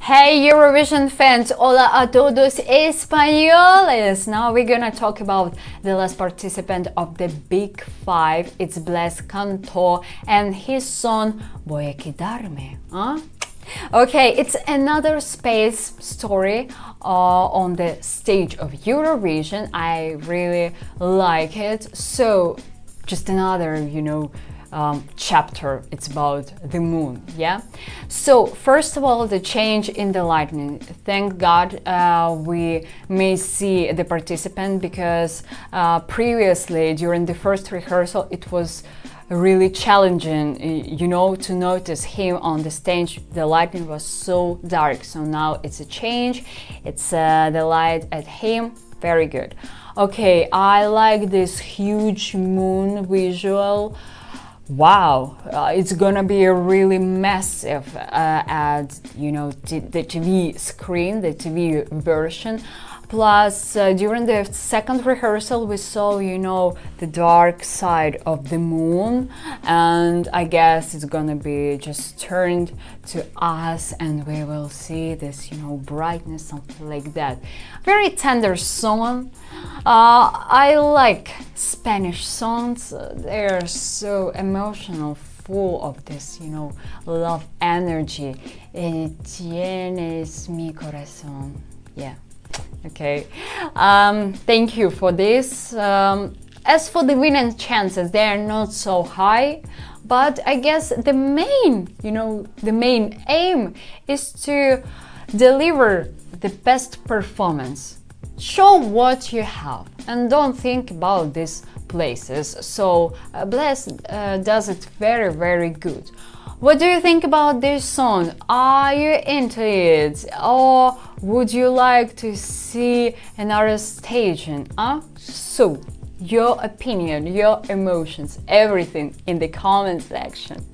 Hey Eurovision fans, hola a todos españoles! Now we're gonna talk about the last participant of the Big Five. It's Blas Cantó and his song Voy a quedarme. Huh? Okay, it's another space story uh, on the stage of Eurovision. I really like it. So, just another, you know, um, chapter. It's about the moon. Yeah. So first of all, the change in the lightning. Thank God uh, we may see the participant because uh, previously during the first rehearsal it was really challenging you know to notice him on the stage the lighting was so dark so now it's a change it's uh, the light at him very good okay i like this huge moon visual wow uh, it's gonna be a really massive uh, at you know the tv screen the tv version Plus, uh, during the second rehearsal, we saw, you know, the dark side of the moon, and I guess it's gonna be just turned to us, and we will see this, you know, brightness, something like that. Very tender song. Uh, I like Spanish songs, they're so emotional, full of this, you know, love energy. Tienes mi corazón. Yeah. Okay, um, thank you for this. Um, as for the winning chances, they are not so high, but I guess the main, you know, the main aim is to deliver the best performance. Show what you have and don't think about these places. So, uh, Blas uh, does it very, very good. What do you think about this song? Are you into it? Or would you like to see another station? Huh? So, your opinion, your emotions, everything in the comment section.